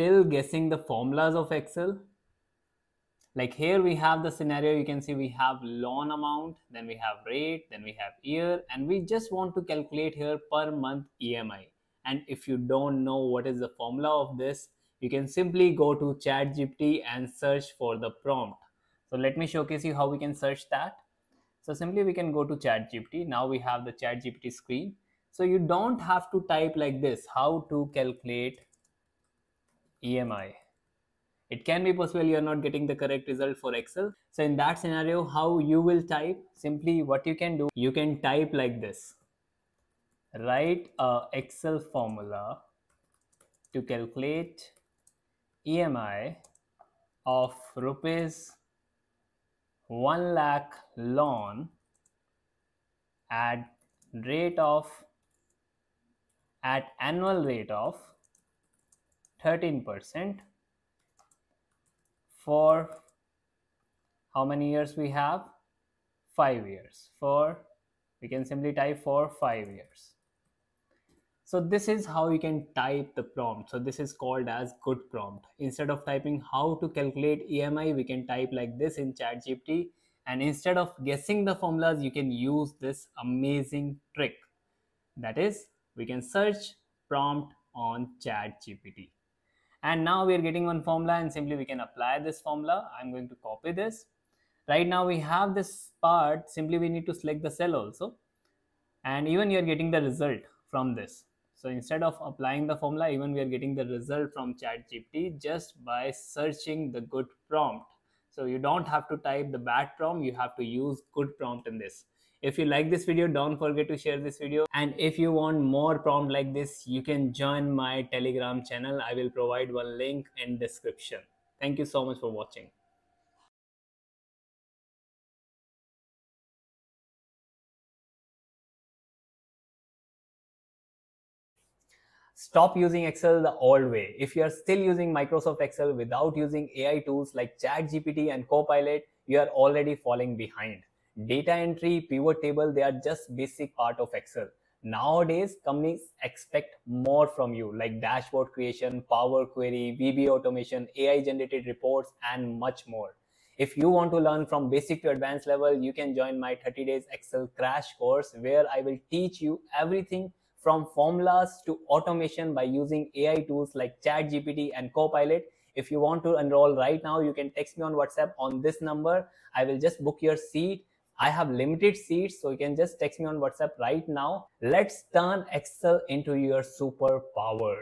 still guessing the formulas of Excel? Like here we have the scenario, you can see we have loan amount, then we have rate, then we have year, and we just want to calculate here per month EMI. And if you don't know what is the formula of this, you can simply go to ChatGPT and search for the prompt. So let me showcase you how we can search that. So simply we can go to ChatGPT. Now we have the ChatGPT screen. So you don't have to type like this, how to calculate EMI. It can be possible you're not getting the correct result for Excel. So in that scenario, how you will type, simply what you can do, you can type like this. Write a Excel formula to calculate EMI of rupees 1 lakh loan at rate of at annual rate of 13% for how many years we have 5 years for we can simply type for 5 years so this is how you can type the prompt. So this is called as good prompt. Instead of typing how to calculate EMI, we can type like this in ChatGPT. And instead of guessing the formulas, you can use this amazing trick. That is, we can search prompt on ChatGPT. And now we are getting one formula and simply we can apply this formula. I'm going to copy this. Right now we have this part, simply we need to select the cell also. And even you're getting the result from this. So instead of applying the formula, even we are getting the result from ChatGPT just by searching the good prompt. So you don't have to type the bad prompt, you have to use good prompt in this. If you like this video, don't forget to share this video. And if you want more prompt like this, you can join my telegram channel. I will provide one link in description. Thank you so much for watching. Stop using Excel the old way. If you are still using Microsoft Excel without using AI tools like ChatGPT and Copilot, you are already falling behind. Data entry, pivot table, they are just basic part of Excel. Nowadays, companies expect more from you like dashboard creation, Power Query, VB automation, AI generated reports, and much more. If you want to learn from basic to advanced level, you can join my 30 days Excel crash course where I will teach you everything from formulas to automation by using AI tools like ChatGPT and Copilot. If you want to enroll right now, you can text me on WhatsApp on this number. I will just book your seat. I have limited seats, so you can just text me on WhatsApp right now. Let's turn Excel into your superpower.